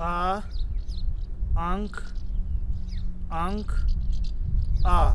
a, ank, ank, a